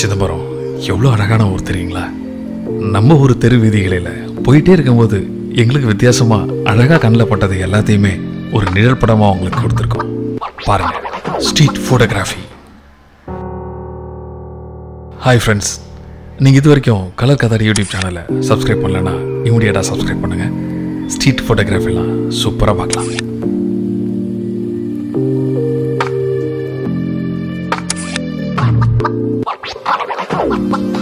சிதம்பரம் எவ்வளோ அழகான ஊர் தெரியுங்களா? நம்ம ஊர் தெரு வீதிகளில் போயிட்டே இருக்கும்போது எங்களுக்கு வித்தியாசமாக அழகாக கண்ணில் பட்டது எல்லாத்தையுமே ஒரு நிழல் படமாக உங்களுக்கு கொடுத்துருக்கோம். பாருங்க ஸ்ட்ரீட் ஃபோட்டோகிராஃபி ஹாய் ஃப்ரெண்ட்ஸ் நீங்கள் இது வரைக்கும் கலர் கதாரி யூடியூப் சேனலை சப்ஸ்கிரைப் பண்ணலன்னா இமீடியட்டாக சப்ஸ்கிரைப் பண்ணுங்கள் ஸ்ட்ரீட் ஃபோட்டோகிராஃபிலாம் சூப்பராக பார்க்கலாம். Ha ha ha ha ha ha!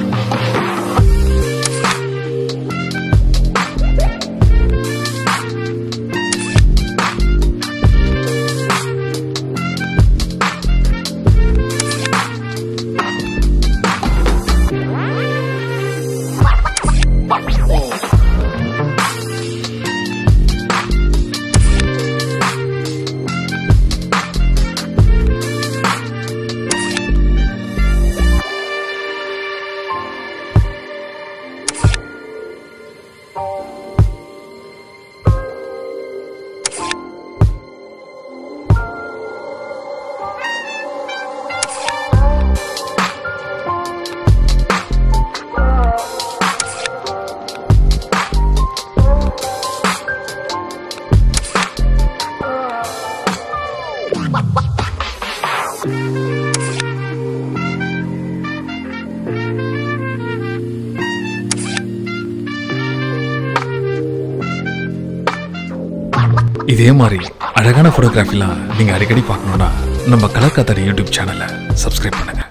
இதே மாதிரி அழகான ஃபோட்டோகிராஃபிலாம் நீங்கள் அடிக்கடி பார்க்கணுன்னா நம்ம கலர் கதாரி யூடியூப் சேனலை சப்ஸ்கிரைப் பண்ணுங்க.